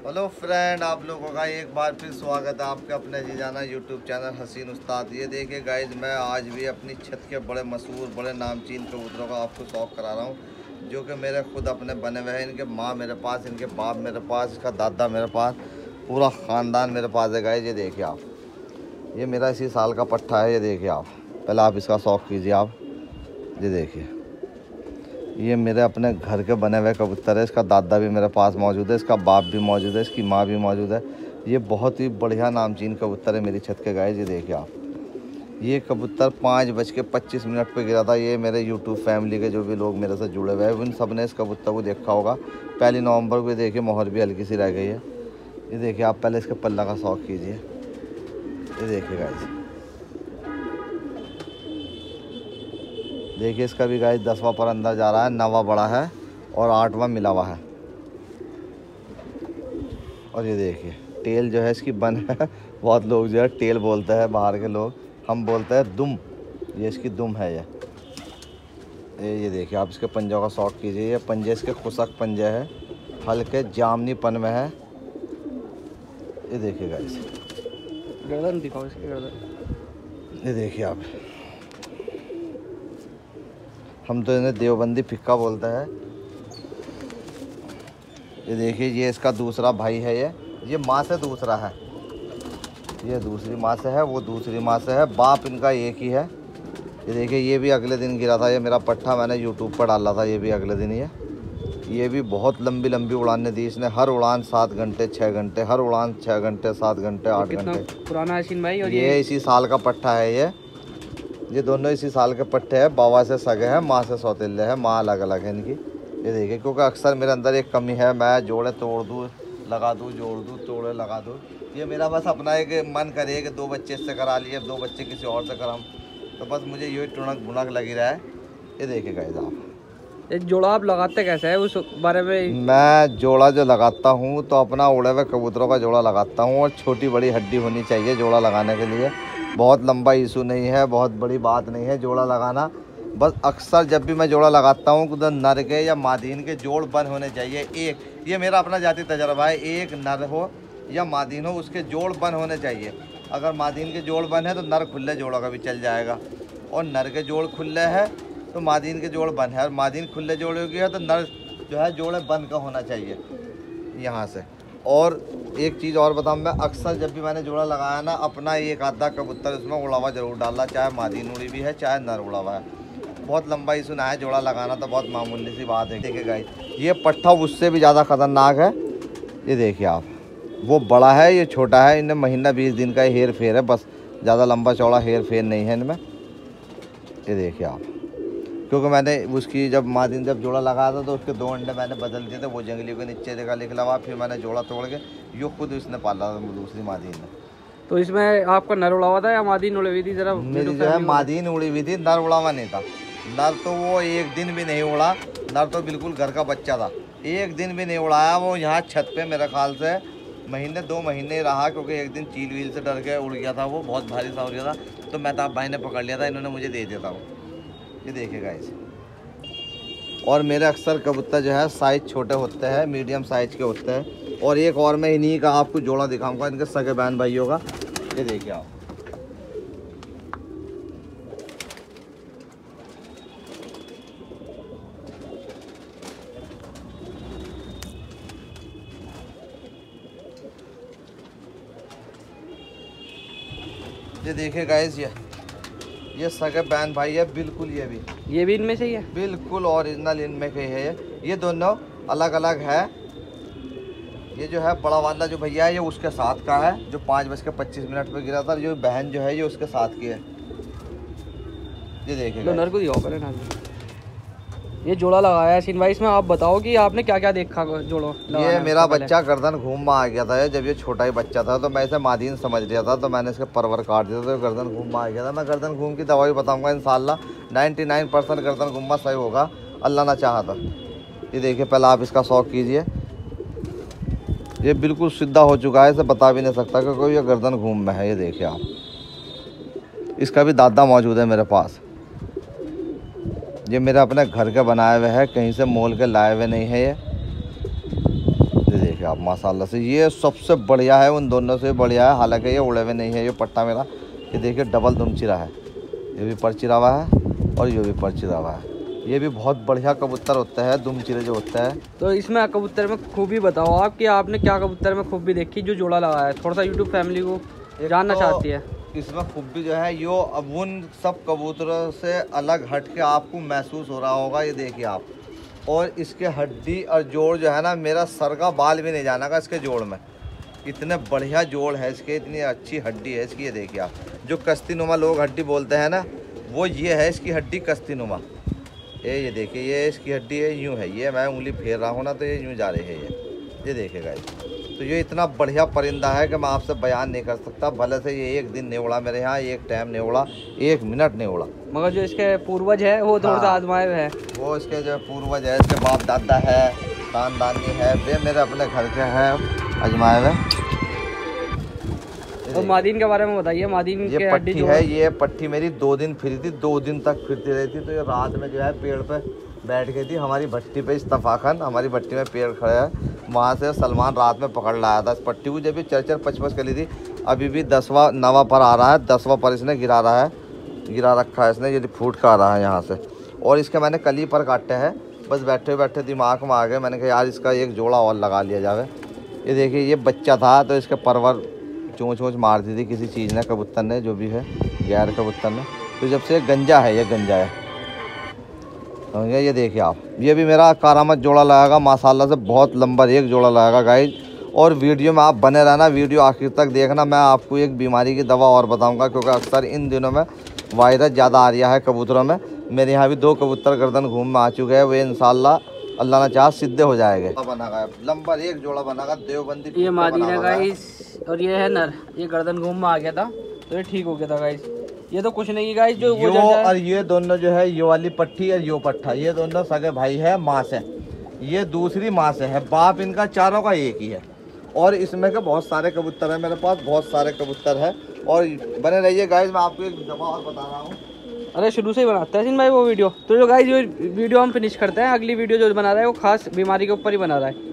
Hello friend, आप लोगों का एक बार फिर स्वागत है आपके अपने जीजाना यूट्यूब चैनल हसीन उस्ताद। ये देखिए गाइज़ मैं आज भी अपनी छत के बड़े मशहूर, बड़े नामचीन कबूतरों का आपको शौक करा रहा हूँ, जो कि मेरे खुद अपने बने हुए हैं। इनके माँ मेरे पास, इनके बाप मेरे पास, इसका दादा मेरे पास, पूरा ख़ानदान मेरे पास है गाइज़ ये देखिए आप। ये मेरा इसी साल का पट्टा है, ये देखिए आप। पहले आप इसका शौक कीजिए आप। ये देखिए। ये मेरे अपने घर के बने हुए कबूतर है, इसका दादा भी मेरे पास मौजूद है, इसका बाप भी मौजूद है, इसकी माँ भी मौजूद है। ये बहुत ही बढ़िया नामचीन कबूतर है मेरी छत के गाय ये देखिए आप। ये कबूतर पाँच बज के पच्चीस मिनट पे गिरा था, ये मेरे यूट्यूब फैमिली के जो भी लोग मेरे से जुड़े हुए हैं, उन सबने इस कबूतर को देखा होगा। पहली नवंबर को देखिए, मोहर भी हल्की सी रह गई है। ये देखिए आप पहले इसके पल्ला का शौक कीजिए। ये देखिए गाय देखिए इसका भी गाय दसवा पर अंदर जा रहा है नवा बड़ा है और आठवां मिला हुआ है। और ये देखिए टेल जो है इसकी बन है बहुत लोग जो है टेल बोलते हैं बाहर के लोग हम बोलते हैं दुम। ये इसकी दुम है ये। ये ये देखिए आप इसके पंजों का शौक कीजिए ये पंजे इसके खुशक पंजे है हल्के जामनी पन में है। ये देखिए गाइस गर्दन दिखाओ इसकी गर्दन। ये देखिए आप। हम तो इन्हें देवबंदी फिक्का बोलते हैं। ये देखिए ये इसका दूसरा भाई है ये। ये माँ से दूसरा है। ये दूसरी माँ से है वो दूसरी माँ से है। बाप इनका एक ही है। ये देखिए ये भी अगले दिन गिरा था। ये मेरा पट्टा मैंने यूट्यूब पर डाला था ये भी अगले दिन ये। ये भी बहुत लंबी लंबी उड़ाने दी इसने। हर उड़ान सात घंटे छः घंटे हर उड़ान छः घंटे सात घंटे आठ घंटे। पुराना है भाई और ये ये इसी साल का पट्टा है ये। ये दोनों इसी साल के पट्टे हैं बाबा से सगे हैं माँ से सौतेले है माँ अलग अलग है इनकी। ये देखिए क्योंकि अक्सर मेरे अंदर एक कमी है मैं जोड़े तोड़ दूँ लगा दूँ जोड़ दूँ तोड़े लगा दूँ। ये मेरा बस अपना एक मन करे कि दो बच्चे इससे करा लिए अब दो बच्चे किसी और से कराऊँ। तो बस मुझे यही टुणक भुनक लगी रहा। है ये देखिए गाइस आप। ये जोड़ा आप लगाते कैसे है उस बारे में? मैं जोड़ा जो लगाता हूँ तो अपना उड़े हुए कबूतरों का जोड़ा लगाता हूँ और छोटी बड़ी हड्डी होनी चाहिए जोड़ा लगाने के लिए। बहुत लंबा इशू नहीं है, बहुत बड़ी बात नहीं है जोड़ा लगाना। बस अक्सर जब भी मैं जोड़ा लगाता हूँ तो नर के या मादीन के जोड़ बंद होने चाहिए। एक, ये मेरा अपना जाति तजर्बा है, एक नर हो या मादीन हो, उसके जोड़ बंद होने चाहिए। अगर मादीन के जोड़ बंद है तो नर खुले जोड़ों का भी चल जाएगा। और नर के जोड़ खुले है तो मादीन के जोड़ बंद है। और मादीन खुले जोड़ों की है तो नर जो है, जोड़े बंद का होना चाहिए। यहाँ से। और एक चीज़ और बताऊँ, मैं अक्सर जब भी मैंने जोड़ा लगाया ना, अपना एक आधा कबूतर उसमें उड़ावा ज़रूर डाला चाहे मादीन उड़ी भी है, चाहे नर उड़ा हुआ है। बहुत लंबा ही सुना है, जोड़ा लगाना तो बहुत मामूली सी बात है। देखिए गाइस ये पट्टा उससे भी ज़्यादा ख़तरनाक है। ये देखिए आप, वो बड़ा है, ये छोटा है, इनमें महीना बीस दिन का हेयर फेर है, बस ज़्यादा लंबा चौड़ा हेयर फेर नहीं है इनमें। ये देखिए आप। क्योंकि मैंने उसकी जब माँ दिन जब जोड़ा लगाया था तो उसके दो अंडे मैंने बदल दिए थे वो जंगली के नीचे देखा निकला हुआ फिर मैंने जोड़ा तोड़ के यो खुद उसने पाला था दूसरी मादीन ने तो इसमें आपका नर उड़ा हुआ था या मादी उड़ी हुई थी? जरा मेरी जो है। मादीन उड़ी हुई थी नर उड़ा हुआ नहीं था। नर तो वो एक दिन भी नहीं उड़ा नर तो बिल्कुल घर का बच्चा था। एक दिन भी नहीं उड़ाया वो यहाँ छत पे मेरे ख्याल से महीने दो महीने रहा क्योंकि एक दिन चील वील से डर के उड़ गया था वो बहुत भारी सा हो गया था। तो मैं मेहताब भाई ने पकड़ लिया था इन्होंने मुझे दे दिया था वो। ये देखिएगा इसे और मेरे अक्सर कबूतर जो है साइज़ छोटे होते हैं मीडियम साइज़ के होते हैं। और एक और मैं इन्हीं का आपको जोड़ा दिखाऊँगा, इनके सगे बहन भाइयों का। ये देखिए आप। ये देखिए गाइस ये। ये सगे बहन भाई है बिल्कुल ये भी। ये भी इनमें से ही है? बिल्कुल ओरिजिनल इनमें के है ये। दोनों अलग अलग है। ये जो है बड़ा वाला जो भैया है ये उसके साथ का है जो पाँच बज के पच्चीस मिनट पर गिरा था जो बहन जो है ये उसके साथ की है। ये लो देखिएगा नर को दिखाओ पहले ना ये जोड़ा लगाया है भाई इसमें आप बताओ कि आपने क्या क्या देखा जोड़ो ये मेरा बच्चा गर्दन घूम में आ गया था जब ये छोटा ही बच्चा था तो मैं इसे मादीन समझ लिया था तो मैंने इसके परवर काट दिया था तो गर्दन घूम में आ गया था। मैं गर्दन घूम की दवाई बताऊँगा इंशाल्लाह 99 परसेंट गर्दन घूमा सही होगा अल्लाह ना चाह था ये देखिए पहले आप इसका शौक कीजिए। ये बिल्कुल सीधा हो चुका है इसे बता भी नहीं सकता क्योंकि ये गर्दन घूम में है ये देखिए आप। इसका भी दादा मौजूद है मेरे पास। ये मेरे अपने घर के बनाए हुए है कहीं से मोल के लाए हुए नहीं है ये। ये देखिए आप माशाल्लाह से ये सबसे बढ़िया है उन दोनों से बढ़िया है हालाँकि ये उड़े हुए नहीं है ये पट्टा मेरा। ये देखिए डबल दुम चिरा है। ये भी पर चिरा हुआ है और ये भी पर चिरा हुआ है। ये भी बहुत बढ़िया कबूतर होता है दुम चिरे जो होता है। तो इसमें कबूतर में खूबी बताओ आप कि आपने क्या कबूतर में खूबी देखी जो जोड़ा लगाया है? थोड़ा सा यूट्यूब फैमिली को जानना तो चाहती है। इसमें खूबी जो है, यो अब उन सब कबूतरों से अलग हट के आपको महसूस हो रहा होगा, ये देखिए आप। और इसके हड्डी और जोड़ जो है ना, मेरा सर का बाल भी नहीं जाना का इसके जोड़ में। इतने बढ़िया जोड़ है इसके, इतनी अच्छी हड्डी है इसकी, ये देखिए आप। जो कश्ती नुमा लोग हड्डी बोलते हैं ना, वो ये है इसकी हड्डी कश्ती नुमा ये ये देखिए, ये इसकी हड्डी है यूँ है। ये मैं उंगली फेर रहा हूँ ना तो ये यूँ जा रही है ये। ये देखेगा ये तो ये इतना बढ़िया परिंदा है कि मैं आपसे बयान नहीं कर सकता। भले से ये एक दिन नहीं उड़ा मेरे यहाँ एक टाइम नहीं उड़ा एक मिनट नहीं उड़ा मगर जो इसके पूर्वज है वो थोड़ा सा हाँ। आजमाए हुए है। वो इसके जो पूर्वज है इसके बाप दादा है खानदानी है वे मेरे अपने घर के हैं अजमाए हुए तो मादीन के बारे में बताइए मादीन ये पट्टी है ये पट्टी मेरी दो दिन फिरी थी दो दिन तक फिरती रही थी तो ये रात में जो है पेड़ पे बैठ गई थी। हमारी भट्टी पे इस्तफाखन हमारी भट्टी में पेड़ खड़े है। वहाँ से सलमान रात में पकड़ लाया था। इस पट्टी को जब भी चर चर पचपच करी थी अभी भी दसवा नवा पर आ रहा है दसवा पर इसने गिरा रहा है गिरा रखा है इसने ये फूट का आ रहा है यहाँ से। और इसके मैंने कली पर काटे हैं बस बैठे बैठे दिमाग में आ गए। मैंने कहा यार इसका एक जोड़ा और लगा लिया जावे। ये देखिए ये बच्चा था तो इसके परवर चोंच वोच मार दी थी किसी चीज़ ने कबूतर ने जो भी है गैर कबूतर ने। तो जब से गंजा है ये गंजा है। समझे? ये देखिए आप। ये भी मेरा कारामत जोड़ा लगाएगा माशाल्लाह से बहुत लंबा एक जोड़ा लगाएगा गाइज़ और वीडियो में आप बने रहना वीडियो आखिर तक देखना। मैं आपको एक बीमारी की दवा और बताऊँगा क्योंकि अक्सर इन दिनों में वायरस ज़्यादा आ रहा है कबूतरों में। मेरे यहाँ भी दो कबूतर गर्दन घूम में आ चुके हैं वे इंशाल्लाह अल्लाह ने चाह सिद्धे हो जाएँगे। बनागा लंबा एक जोड़ा बनागा देवबंदी ये मादीन। गाइस और ये है नर ये गर्दन घूम में आ गया था तो ये ठीक हो गया था गाइस ये तो कुछ नहीं है गाइस जो यो और ये दोनों जो है ये वाली पट्टी और यो पट्टा ये दोनों सगे भाई है माँ से ये दूसरी माँ से है बाप इनका चारों का एक ही है. और इसमें के बहुत सारे कबूतर हैं मेरे पास बहुत सारे कबूतर है. और बने रहिए गाइस मैं आपको एक दफ़ा और बता रहा हूँ. अरे शुरू से ही बनाते हैं सिंह भाई वो वीडियो. तो जो गाइस वीडियो हम फिनिश करते हैं अगली वीडियो जो बना रहा है वो खास बीमारी के ऊपर ही बना रहा है.